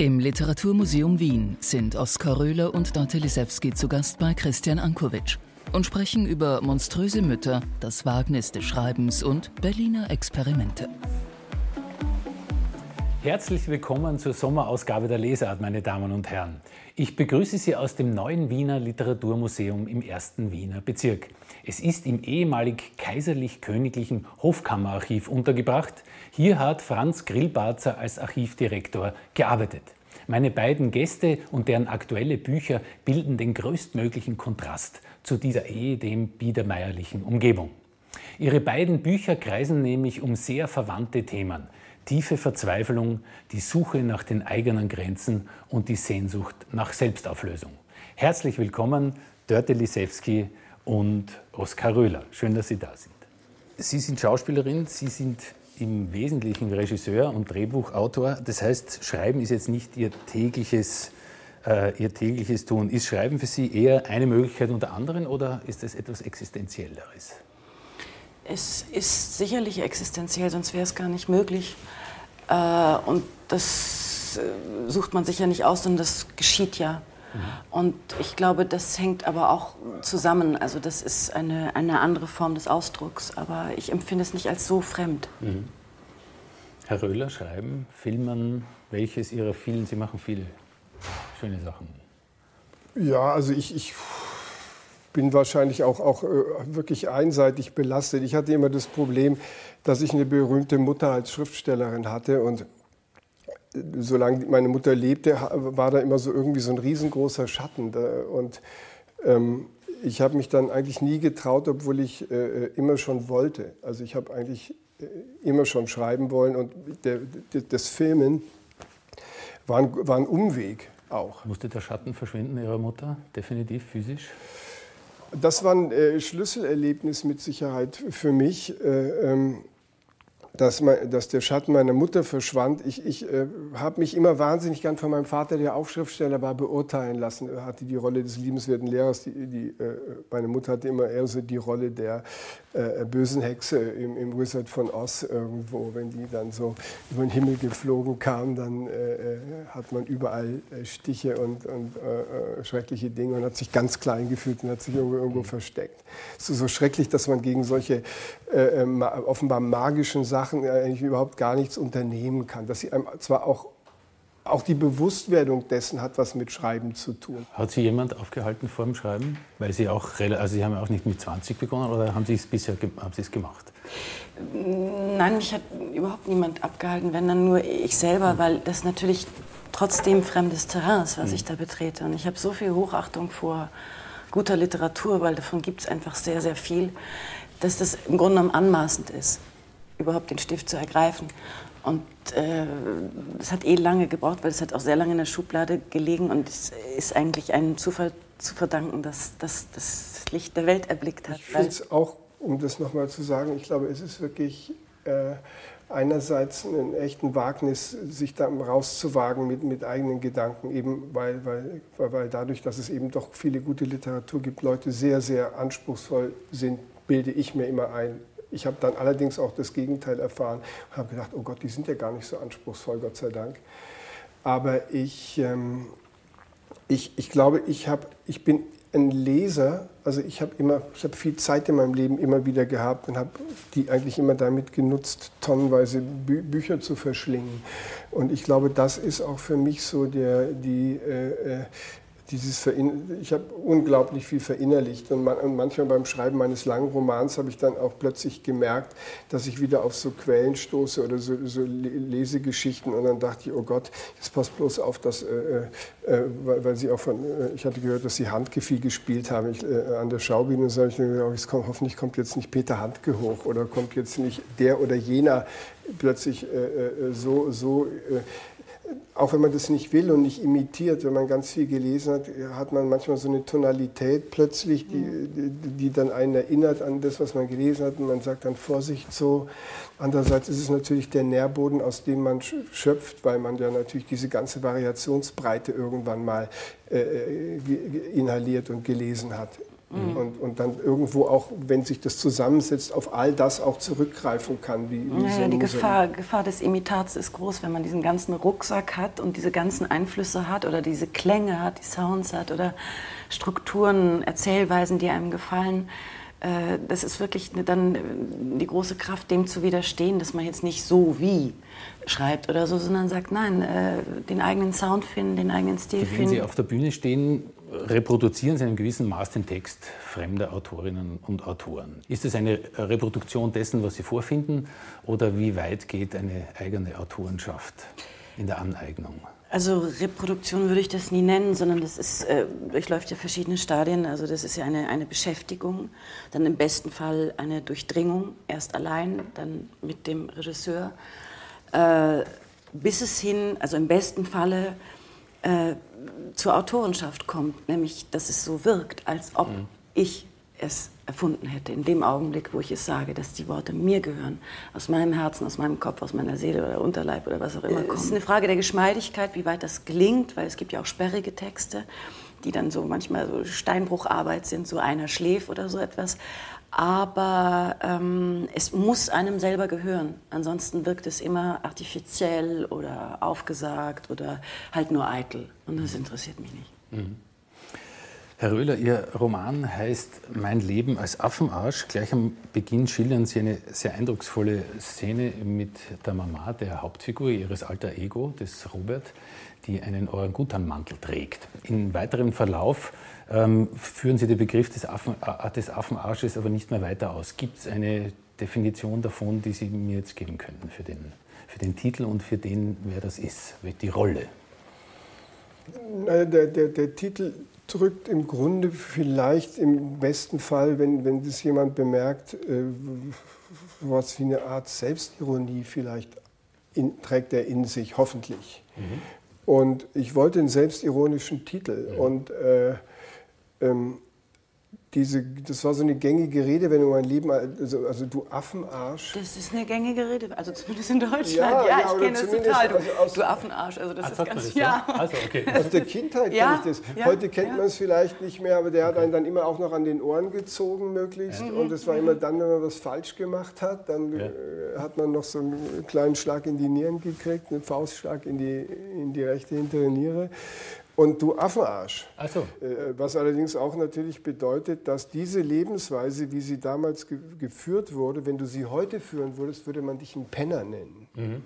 Im Literaturmuseum Wien sind Oskar Röhler und Dante Lisewski zu Gast bei Christian Ankovic und sprechen über monströse Mütter, das Wagnis des Schreibens und Berliner Experimente. Herzlich willkommen zur Sommerausgabe der Lesart, meine Damen und Herren. Ich begrüße Sie aus dem neuen Wiener Literaturmuseum im ersten Wiener Bezirk. Es ist im ehemalig kaiserlich-königlichen Hofkammerarchiv untergebracht. Hier hat Franz Grillbarzer als Archivdirektor gearbeitet. Meine beiden Gäste und deren aktuelle Bücher bilden den größtmöglichen Kontrast zu dieser ehedem biedermeierlichen Umgebung. Ihre beiden Bücher kreisen nämlich um sehr verwandte Themen tiefe Verzweiflung, die Suche nach den eigenen Grenzen und die Sehnsucht nach Selbstauflösung. Herzlich willkommen, Dörte Lisewski und Oskar Röhler. Schön, dass Sie da sind. Sie sind Schauspielerin, Sie sind im Wesentlichen Regisseur und Drehbuchautor. Das heißt, Schreiben ist jetzt nicht Ihr tägliches, äh, Ihr tägliches Tun. Ist Schreiben für Sie eher eine Möglichkeit unter anderen oder ist es etwas Existenzielleres? Es ist sicherlich existenziell, sonst wäre es gar nicht möglich. Äh, und das äh, sucht man sich ja nicht aus, sondern das geschieht ja. Mhm. Und ich glaube, das hängt aber auch zusammen. Also das ist eine, eine andere Form des Ausdrucks, aber ich empfinde es nicht als so fremd. Mhm. Herr Röhler, schreiben, filmen, welches Ihrer vielen, Sie machen viele schöne Sachen. Ja, also ich, ich bin wahrscheinlich auch, auch äh, wirklich einseitig belastet. Ich hatte immer das Problem, dass ich eine berühmte Mutter als Schriftstellerin hatte und solange meine Mutter lebte, war da immer so irgendwie so ein riesengroßer Schatten. Und ähm, ich habe mich dann eigentlich nie getraut, obwohl ich äh, immer schon wollte. Also ich habe eigentlich äh, immer schon schreiben wollen und der, der, das Filmen war ein, war ein Umweg auch. Musste der Schatten verschwinden Ihrer Mutter, definitiv physisch? Das war ein äh, Schlüsselerlebnis mit Sicherheit für mich. Äh, ähm, dass, mein, dass der Schatten meiner Mutter verschwand. Ich, ich äh, habe mich immer wahnsinnig gern von meinem Vater, der auch Schriftsteller war, beurteilen lassen. Er hatte die Rolle des liebenswerten Lehrers. Die, die, äh, meine Mutter hatte immer eher so die Rolle der äh, bösen Hexe im, im, Wizard von Oz irgendwo. Wenn die dann so über den Himmel geflogen kam, dann äh, äh, hat man überall äh, Stiche und, und schreckliche Dinge und hat sich ganz klein gefühlt und hat sich irgendwo, irgendwo versteckt. Es ist so schrecklich, dass man gegen solche offenbar magischen Sachen Sachen eigentlich überhaupt gar nichts unternehmen kann. Dass sie einem zwar auch, auch die Bewusstwerdung dessen hat, was mit Schreiben zu tun. Hat Sie jemand aufgehalten vor dem Schreiben? Weil Sie auch, also Sie haben ja auch nicht mit 20 begonnen oder haben Sie es bisher haben Sie es gemacht? Nein, mich hat überhaupt niemand abgehalten, wenn dann nur ich selber, weil das natürlich trotzdem fremdes Terrain ist, was mhm. ich da betrete. Und ich habe so viel Hochachtung vor guter Literatur, weil davon gibt es einfach sehr, sehr viel, dass das im Grunde genommen anmaßend ist überhaupt den Stift zu ergreifen. Und äh, es hat eh lange gebraucht, weil es hat auch sehr lange in der Schublade gelegen und es ist eigentlich einem Zufall zu verdanken, dass, dass das Licht der Welt erblickt hat. Ich finde es auch, um das nochmal zu sagen, ich glaube, es ist wirklich äh, einerseits ein echten Wagnis, sich da rauszuwagen mit, mit eigenen Gedanken, eben weil, weil, weil dadurch, dass es eben doch viele gute Literatur gibt, Leute sehr, sehr anspruchsvoll sind, bilde ich mir immer ein, ich habe dann allerdings auch das Gegenteil erfahren und habe gedacht, oh Gott, die sind ja gar nicht so anspruchsvoll, Gott sei Dank. Aber ich, ähm, ich, ich glaube, ich, hab, ich bin ein Leser, also ich habe immer, ich habe viel Zeit in meinem Leben immer wieder gehabt und habe die eigentlich immer damit genutzt, tonnenweise Bü Bücher zu verschlingen. Und ich glaube, das ist auch für mich so der, die, äh, dieses ich habe unglaublich viel verinnerlicht und, man, und, manchmal beim Schreiben meines langen Romans habe ich dann auch plötzlich gemerkt, dass ich wieder auf so Quellen stoße oder so, so Lesegeschichten und dann dachte ich, oh Gott, jetzt passt bloß auf, dass, äh, äh, äh weil, weil, sie auch von, äh, ich hatte gehört, dass sie Handgefiel gespielt haben ich, äh, an der Schaubühne und so habe ich gedacht, oh, hoffentlich kommt jetzt nicht Peter Handke hoch oder kommt jetzt nicht der oder jener plötzlich äh, so, so auch wenn man das nicht will und nicht imitiert, wenn man ganz viel gelesen hat, hat man manchmal so eine Tonalität plötzlich, die, die, die, dann einen erinnert an das, was man gelesen hat und man sagt dann Vorsicht so. Andererseits ist es natürlich der Nährboden, aus dem man schöpft, weil man ja natürlich diese ganze Variationsbreite irgendwann mal äh, äh inhaliert und gelesen hat. Mhm. Und, und dann irgendwo auch, wenn sich das zusammensetzt, auf all das auch zurückgreifen kann. Wie, wie naja, die Gefahr, Gefahr des Imitats ist groß, wenn man diesen ganzen Rucksack hat und diese ganzen Einflüsse hat oder diese Klänge hat, die Sounds hat oder Strukturen, Erzählweisen, die einem gefallen äh, das ist wirklich dann äh, die große Kraft, dem zu widerstehen, dass man jetzt nicht so wie schreibt oder so, sondern sagt, nein, äh, den eigenen Sound finden, den eigenen Stil Wenn finden. Wenn Sie auf der Bühne stehen, reproduzieren Sie in einem gewissen Maß den Text fremder Autorinnen und Autoren. Ist es eine Reproduktion dessen, was Sie vorfinden, oder wie weit geht eine eigene Autorenschaft in der Aneignung? Also Reproduktion würde ich das nie nennen, sondern das ist, äh, durchläuft ja verschiedene Stadien. Also das ist ja eine, eine Beschäftigung, dann im besten Fall eine Durchdringung, erst allein, dann mit dem Regisseur, äh, bis es hin, also im besten Falle äh, zur Autorenschaft kommt, nämlich dass es so wirkt, als ob mhm. ich es erfunden hätte, in dem Augenblick, wo ich es sage, dass die Worte mir gehören, aus meinem Herzen, aus meinem Kopf, aus meiner Seele oder Unterleib oder was auch immer kommen. Es ist eine Frage der Geschmeidigkeit, wie weit das gelingt, weil es gibt ja auch sperrige Texte, die dann so manchmal so Steinbrucharbeit sind, so einer schläft oder so etwas. Aber ähm, es muss einem selber gehören. Ansonsten wirkt es immer artifiziell oder aufgesagt oder halt nur eitel. Und das interessiert mich nicht. Mhm. Herr Röhler, Ihr Roman heißt Mein Leben als Affenarsch. Gleich am Beginn schildern Sie eine sehr eindrucksvolle Szene mit der Mama der Hauptfigur, Ihres alter Ego, des Robert, die einen Orangutanmantel trägt. Im weiteren Verlauf ähm, führen Sie den Begriff des, Affen, äh, des Affenarsches aber nicht mehr weiter aus. Gibt es eine Definition davon, die Sie mir jetzt geben könnten für den, für den Titel und für den, wer das ist, die Rolle? Der, der, der Titel drückt im Grunde vielleicht im besten Fall, wenn, wenn das jemand bemerkt, äh, was wie eine Art Selbstironie vielleicht in, trägt er in sich, hoffentlich. Mhm. Und ich wollte einen selbstironischen Titel. Mhm. Und äh, ähm, diese, das war so eine gängige Redewendung, mein Leben, also, also, du Affenarsch. Das ist eine gängige Rede, also zumindest in Deutschland. Ja, ja, ja ich kenne das total. Du, also aus, du Affenarsch, also das ist ganz, das, ja. Also, okay. Aus der Kindheit ja, kenne ich das. Heute kennt man es vielleicht nicht mehr, aber der hat einen dann immer auch noch an den Ohren gezogen, möglichst. Mhm. Und es war immer dann, wenn man was falsch gemacht hat, dann äh, hat man noch so einen kleinen Schlag in die Nieren gekriegt, einen Faustschlag in die, in die rechte hintere Niere und du Affenarsch. Ach so. Äh, was allerdings auch natürlich bedeutet, dass diese Lebensweise, wie sie damals ge geführt wurde, wenn du sie heute führen würdest, würde man dich einen Penner nennen. Mhm.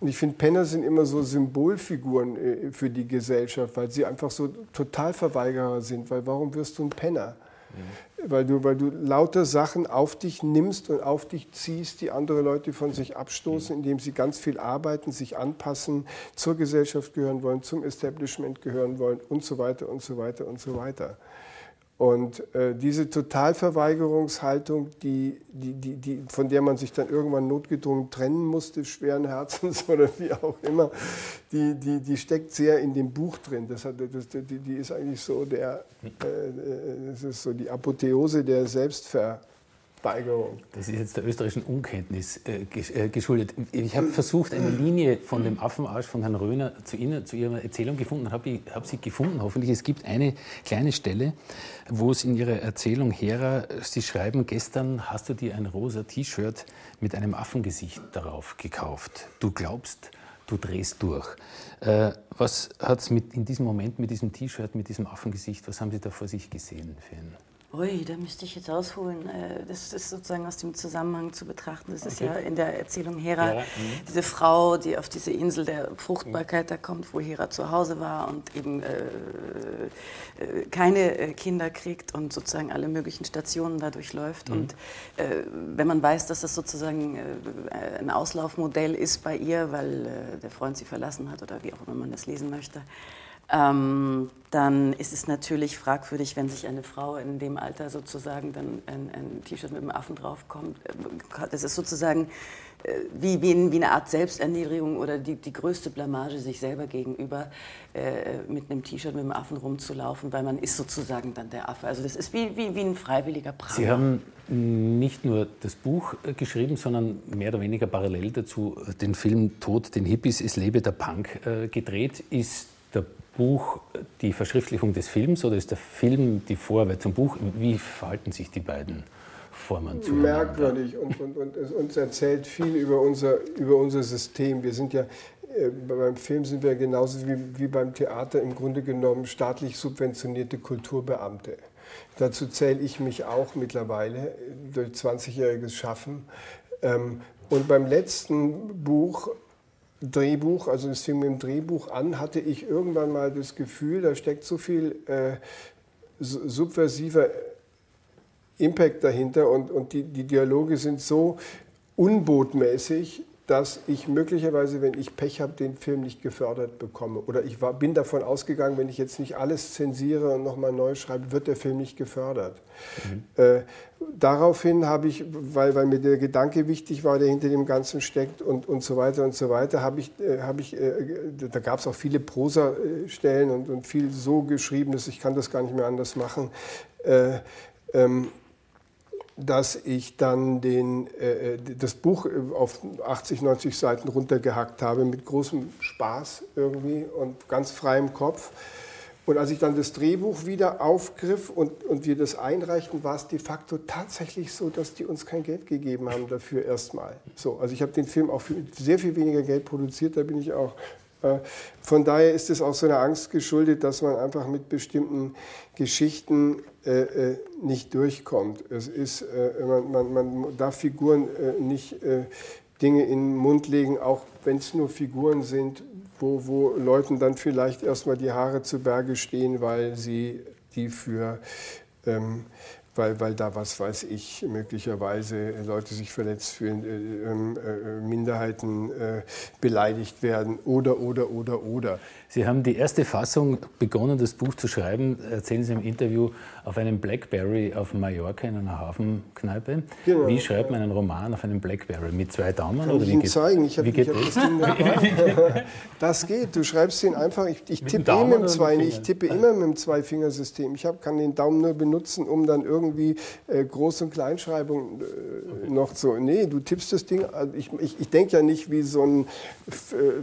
Und ich finde, Penner sind immer so Symbolfiguren äh, für die Gesellschaft, weil sie einfach so Totalverweigerer sind. Weil warum wirst du ein Penner? Mhm. Weil, du, weil du lauter Sachen auf dich nimmst und auf dich ziehst, die andere Leute von sich abstoßen, mhm. indem sie ganz viel arbeiten, sich anpassen, zur Gesellschaft gehören wollen, zum Establishment gehören wollen und so weiter und so weiter und so weiter. Und äh, diese Totalverweigerungshaltung, die, die, die, die, von der man sich dann irgendwann notgedrungen trennen musste, schweren Herzens oder wie auch immer, die, die, die steckt sehr in dem Buch drin. Das hat, das, die, die ist eigentlich so, der, äh, äh das ist so die Apotheose der Selbstver Steigerung. Das ist jetzt der österreichischen Unkenntnis äh, äh geschuldet. Ich habe versucht, eine Linie von dem Affenarsch von Herrn Röhner zu Ihnen, zu Ihrer Erzählung gefunden, habe hab sie gefunden, hoffentlich. Es gibt eine kleine Stelle, wo es in Ihrer Erzählung Hera, Sie schreiben, gestern hast du dir ein rosa T-Shirt mit einem Affengesicht darauf gekauft. Du glaubst, du drehst durch. Äh, was hat es in diesem Moment mit diesem T-Shirt, mit diesem Affengesicht, was haben Sie da vor sich gesehen für? Ui, da müsste ich jetzt ausholen. Äh, das ist sozusagen aus dem Zusammenhang zu betrachten. Das okay. ist ja in der Erzählung Hera, ja, mhm. diese Frau, die auf diese Insel der Fruchtbarkeit da kommt, wo Hera zu Hause war und eben äh, äh keine äh, Kinder kriegt und sozusagen alle möglichen Stationen dadurch läuft. Mhm. Und äh, wenn man weiß, dass das sozusagen äh, ein Auslaufmodell ist bei ihr, weil der Freund sie verlassen hat oder wie auch immer man das lesen möchte, ähm, dann ist es natürlich fragwürdig, wenn sich eine Frau in dem Alter sozusagen dann ein, ein T-Shirt mit einem Affen draufkommt. Das ist sozusagen äh, wie, wie, wie, eine Art Selbsterniedrigung oder die, die größte Blamage sich selber gegenüber, äh, mit einem T-Shirt mit einem Affen rumzulaufen, weil man ist sozusagen dann der Affe. Also das ist wie, wie, wie ein freiwilliger Pranger. Sie haben nicht nur das Buch äh, geschrieben, sondern mehr oder weniger parallel dazu den Film Tod den Hippies, es lebe der Punk äh, gedreht. Ist der Buch die Verschriftlichung des Films oder ist der Film die Vorarbeit zum Buch? Wie verhalten sich die beiden Formen zu? Merkwürdig und, und, und es uns erzählt viel über unser, über unser System. Wir sind ja äh, beim Film sind wir genauso wie, wie beim Theater im Grunde genommen staatlich subventionierte Kulturbeamte. Dazu zähle ich mich auch mittlerweile durch 20-jähriges Schaffen. Ähm, und beim letzten Buch, Drehbuch, also es fing mit dem Drehbuch an, hatte ich irgendwann mal das Gefühl, da steckt so viel äh, subversiver Impact dahinter und, und die, die Dialoge sind so unbotmäßig, dass ich möglicherweise, wenn ich Pech habe, den Film nicht gefördert bekomme. Oder ich war, bin davon ausgegangen, wenn ich jetzt nicht alles zensiere und nochmal neu schreibe, wird der Film nicht gefördert. Mhm. Äh, daraufhin habe ich, weil, weil mir der Gedanke wichtig war, der hinter dem Ganzen steckt und, und so weiter und so weiter, habe ich, äh, hab ich äh, da gab es auch viele Prosa-Stellen und, und viel so geschrieben, dass ich kann das gar nicht mehr anders machen. Äh, ähm, dass ich dann den, äh, das Buch äh, auf 80, 90 Seiten runtergehackt habe mit großem Spaß irgendwie und ganz freiem Kopf. Und als ich dann das Drehbuch wieder aufgriff und, und wir das einreichten, war es de facto tatsächlich so, dass die uns kein Geld gegeben haben dafür erstmal. So, also ich habe den Film auch für sehr viel weniger Geld produziert, da bin ich auch von daher ist es auch so einer Angst geschuldet, dass man einfach mit bestimmten Geschichten äh, äh, nicht durchkommt. Es ist, man, man, man darf Figuren nicht Dinge in den Mund legen, auch wenn es nur Figuren sind, wo, wo Leuten dann vielleicht erstmal die Haare zu Berge stehen, weil sie die für ähm, weil, weil da, was weiß ich, möglicherweise Leute sich verletzt fühlen, äh, ähm, äh, Minderheiten äh, beleidigt werden oder, oder, oder, oder. Sie haben die erste Fassung begonnen, das Buch zu schreiben, erzählen Sie im Interview, auf einem Blackberry auf Mallorca in einer Hafenkneipe. Genau. Wie schreibt man einen Roman auf einem Blackberry? Mit zwei Daumen? Kann oder ich Ihnen zeigen? Ich hab, wie geht das? Das, geht. Du schreibst den einfach. Ich, ich tippe eh mit dem zwei, ich tippe immer mit dem Zwei-Fingersystem. Ich hab, kann den Daumen nur benutzen, um dann irgendwie äh, Groß- und Kleinschreibung äh, noch zu. Nee, du tippst das Ding. Also ich, ich, ich denke ja nicht wie so ein äh,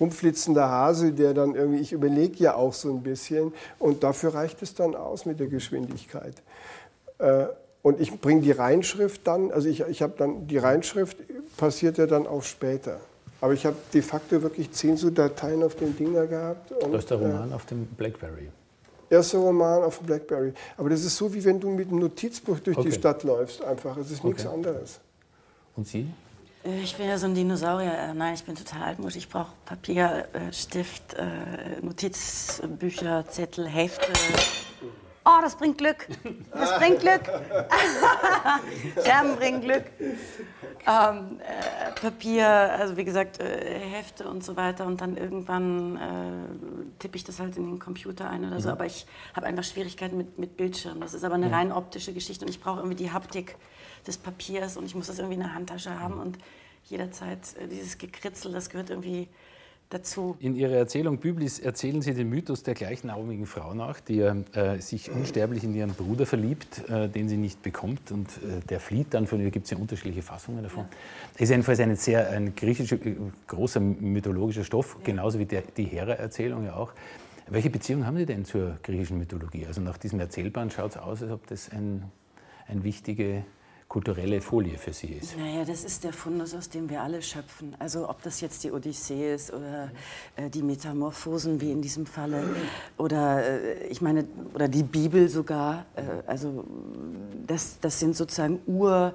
rumflitzender Hase, der dann irgendwie, ich überlege ja auch so ein bisschen und dafür reicht es dann aus mit der Geschwindigkeit. Äh, und ich bringe die Reinschrift dann, also ich, ich habe dann, die Reinschrift passiert ja dann auch später. Aber ich habe de facto wirklich zehn so Dateien auf dem Ding da gehabt. Und, das ist der Roman äh, auf dem Blackberry. Erster Roman auf dem Blackberry. Aber das ist so, wie wenn du mit einem Notizbuch durch okay. die Stadt läufst, einfach. Es ist okay. nichts anderes. Und Sie? Äh, ich bin ja so ein Dinosaurier. Äh, nein, ich bin total altmodisch. Ich brauche Papier, äh, Stift, Notizbücher, Zettel, Hefte. Oh, das bringt Glück. Das bringt Glück. Scherben bringen Glück. Ähm, äh, Papier, also wie gesagt, äh, Hefte und so weiter. Und dann irgendwann äh, tippe ich das halt in den Computer ein oder so. Mhm. Aber ich habe einfach Schwierigkeiten mit, mit Bildschirm. Das ist aber eine rein optische Geschichte. Und ich brauche irgendwie die Haptik des Papiers und ich muss das irgendwie in der Handtasche haben und jederzeit äh, dieses Gekritzel, das gehört irgendwie dazu. In Ihrer Erzählung Biblis erzählen Sie den Mythos der gleichnamigen Frau nach, die äh, sich unsterblich in ihren Bruder verliebt, äh, den sie nicht bekommt und äh, der flieht dann von ihr. Gibt es ja unterschiedliche Fassungen davon. Ja. Ist jedenfalls ein sehr ein griechischer, äh, großer mythologischer Stoff, ja. genauso wie der, die Hera-Erzählung ja auch. Welche Beziehung haben Sie denn zur griechischen Mythologie? Also nach diesem Erzählband schaut es aus, als ob das ein, ein wichtige kulturelle Folie für Sie ist. Naja, das ist der Fundus, aus dem wir alle schöpfen. Also ob das jetzt die Odyssee ist oder äh, die Metamorphosen wie in diesem Falle oder äh, ich meine oder die Bibel sogar. Äh, also das, das sind sozusagen Ur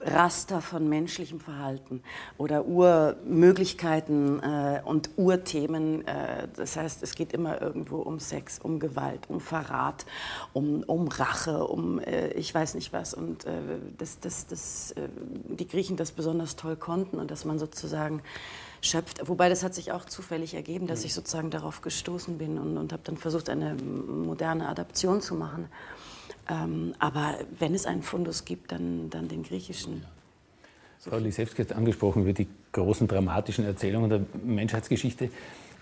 Raster von menschlichem Verhalten oder Urmöglichkeiten äh, und Urthemen. Äh, das heißt, es geht immer irgendwo um Sex, um Gewalt, um Verrat, um, um Rache, um äh, ich weiß nicht was. Und äh, dass das, das, äh, die Griechen das besonders toll konnten und dass man sozusagen schöpft. Wobei das hat sich auch zufällig ergeben, dass ich sozusagen darauf gestoßen bin und, und habe dann versucht, eine moderne Adaption zu machen. Ähm, aber wenn es einen Fundus gibt, dann, dann den griechischen. Frau Lisewski hat angesprochen über die großen dramatischen Erzählungen der Menschheitsgeschichte.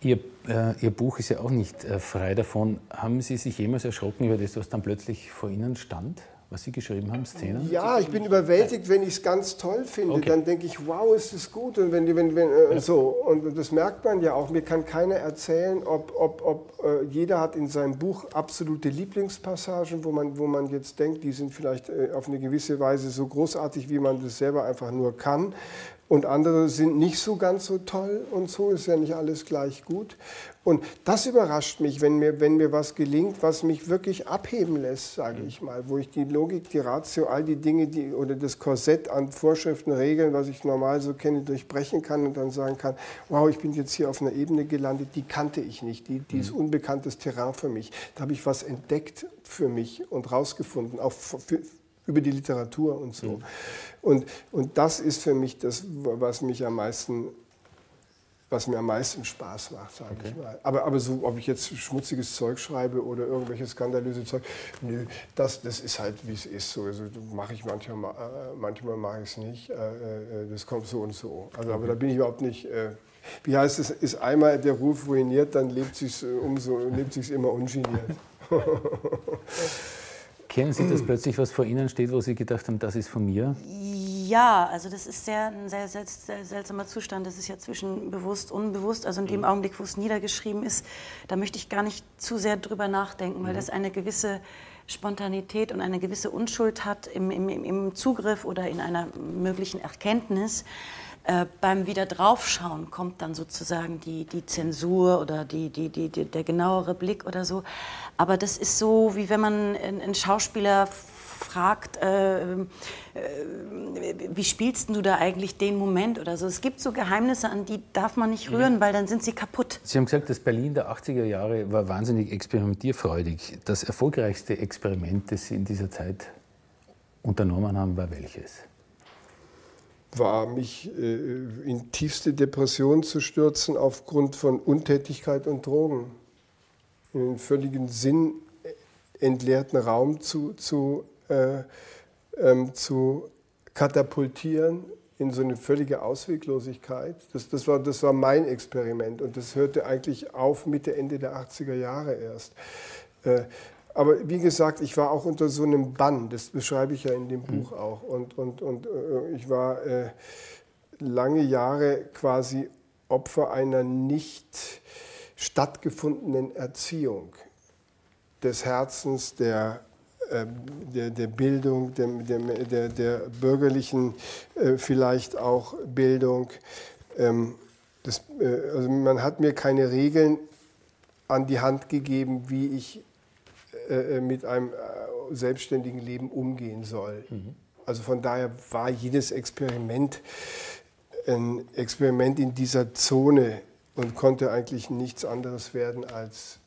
Ihr, äh, Ihr Buch ist ja auch nicht äh, frei davon. Haben Sie sich jemals erschrocken über das, was dann plötzlich vor Ihnen stand? Was Sie geschrieben haben, Szenen? Ja, ich bin überwältigt, wenn ich es ganz toll finde. Okay. Dann denke ich, wow, ist das gut. Und wenn, wenn, wenn äh, so und das merkt man ja auch. Mir kann keiner erzählen, ob, ob, ob äh, jeder hat in seinem Buch absolute Lieblingspassagen, wo man, wo man jetzt denkt, die sind vielleicht äh, auf eine gewisse Weise so großartig, wie man das selber einfach nur kann und andere sind nicht so ganz so toll und so ist ja nicht alles gleich gut. Und das überrascht mich, wenn mir, wenn mir was gelingt, was mich wirklich abheben lässt, sage ich mal, wo ich die Logik, die Ratio, all die Dinge die, oder das Korsett an Vorschriften, Regeln, was ich normal so kenne, durchbrechen kann und dann sagen kann, wow, ich bin jetzt hier auf einer Ebene gelandet, die kannte ich nicht, die, die ist mhm. unbekanntes Terrain für mich. Da habe ich was entdeckt für mich und rausgefunden, auch für, über die Literatur und so. Mhm. Und, und das ist für mich das, was mich am meisten was mir am meisten Spaß macht, sage okay. ich mal. Aber, aber so, ob ich jetzt schmutziges Zeug schreibe oder irgendwelches skandalöse Zeug, nö, das, das ist halt, wie es ist. So. Also, mache ich manchmal, äh, manchmal mache ich es nicht. Äh, äh, das kommt so und so. Also, aber da bin ich überhaupt nicht. Wie heißt es, ist einmal der Ruf ruiniert, dann lebt sich umso, lebt sich's immer ungeniert. Kennen Sie das plötzlich, was vor Ihnen steht, wo Sie gedacht haben, das ist von mir? Ja, also das ist sehr, ein sehr, sehr, sehr seltsamer Zustand. Das ist ja zwischen bewusst und unbewusst. Also in dem mhm. Augenblick, wo es niedergeschrieben ist, da möchte ich gar nicht zu sehr drüber nachdenken, weil mhm. das eine gewisse Spontanität und eine gewisse Unschuld hat im, im, im Zugriff oder in einer möglichen Erkenntnis. Äh, beim wieder draufschauen kommt dann sozusagen die, die Zensur oder die, die, die, der genauere Blick oder so. Aber das ist so, wie wenn man einen Schauspieler fragt, äh, äh, wie spielst du da eigentlich den Moment oder so. Es gibt so Geheimnisse, an die darf man nicht rühren, mhm. weil dann sind sie kaputt. Sie haben gesagt, das Berlin der 80er Jahre war wahnsinnig experimentierfreudig. Das erfolgreichste Experiment, das Sie in dieser Zeit unternommen haben, war welches? War, mich äh, in tiefste Depression zu stürzen aufgrund von Untätigkeit und Drogen. In einen völligen sinnentleerten Raum zu, zu, äh, ähm, zu katapultieren, in so eine völlige Ausweglosigkeit. Das, das, war, das war mein Experiment und das hörte eigentlich auf Mitte, Ende der 80er Jahre erst. Äh, aber wie gesagt, ich war auch unter so einem Bann, das beschreibe ich ja in dem Buch mhm. auch. Und, und, und äh, ich war äh, lange Jahre quasi Opfer einer nicht stattgefundenen Erziehung des Herzens, der, äh, der, der Bildung, der, der, der bürgerlichen äh, vielleicht auch Bildung. Ähm, das, äh, also man hat mir keine Regeln an die Hand gegeben, wie ich äh, äh, mit einem äh, selbstständigen Leben umgehen soll. Mhm. Also von daher war jedes Experiment ein Experiment in dieser Zone und konnte eigentlich nichts anderes werden als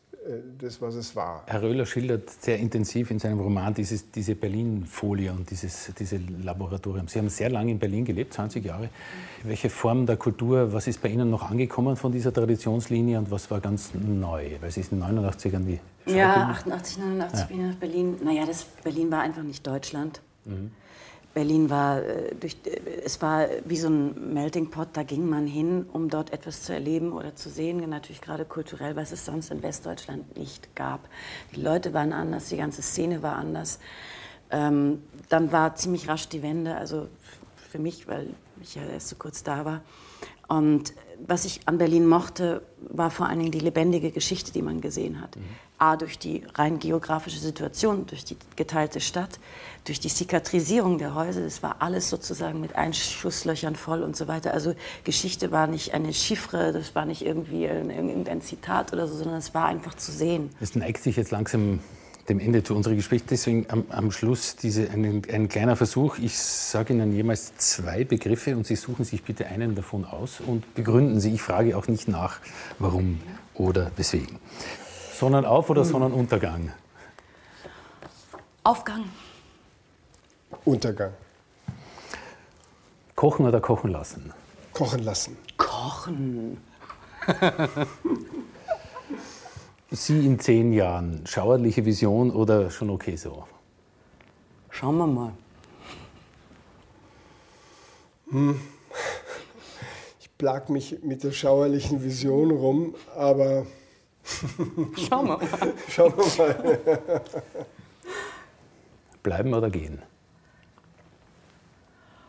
das, was es war. Herr Röhler schildert sehr intensiv in seinem Roman dieses, diese Berlin-Folie und dieses, diese Laboratorium. Sie haben sehr lange in Berlin gelebt, 20 Jahre. Welche Form der Kultur, was ist bei Ihnen noch angekommen von dieser Traditionslinie und was war ganz neu? Weil Sie sind in den 89ern die Ja, 88, 89 ja. bin ich nach Berlin. Naja, das Berlin war einfach nicht Deutschland. Mhm. Berlin war, äh, durch, äh, es war wie so ein Melting Pot, da ging man hin, um dort etwas zu erleben oder zu sehen, natürlich gerade kulturell, was es sonst in Westdeutschland nicht gab. Die Leute waren anders, die ganze Szene war anders. Ähm, dann war ziemlich rasch die Wende, also für mich, weil ich ja erst so kurz da war. Und was ich an Berlin mochte, war vor allen Dingen die lebendige Geschichte, die man gesehen hat. Mhm. A, durch die rein geografische Situation, durch die geteilte Stadt, durch die Zikatrisierung der Häuser. Das war alles sozusagen mit Einschusslöchern voll und so weiter. Also Geschichte war nicht eine Chiffre, das war nicht irgendwie irgendein Zitat oder so, sondern es war einfach zu sehen. Es neigt sich jetzt langsam dem Ende zu unserem Gespräch. Deswegen am, am Schluss diese, ein, ein, kleiner Versuch. Ich sage Ihnen jemals zwei Begriffe und Sie suchen sich bitte einen davon aus und begründen sie. Ich frage auch nicht nach, warum oder weswegen. Sonnenauf- oder Sonnenuntergang? Aufgang. Untergang. Kochen oder kochen lassen? Kochen lassen. Kochen. Sie in zehn Jahren, schauerliche Vision oder schon okay so? Schauen wir mal. Hm. Ich plag mich mit der schauerlichen Vision rum, aber. Schauen wir mal. Schauen wir mal. Bleiben oder gehen?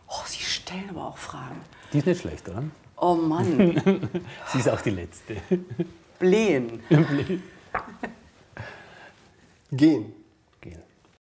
Oh, Sie stellen aber auch Fragen. Die ist nicht schlecht, oder? Oh Mann. Sie ist auch die letzte. Blähen. Gehen.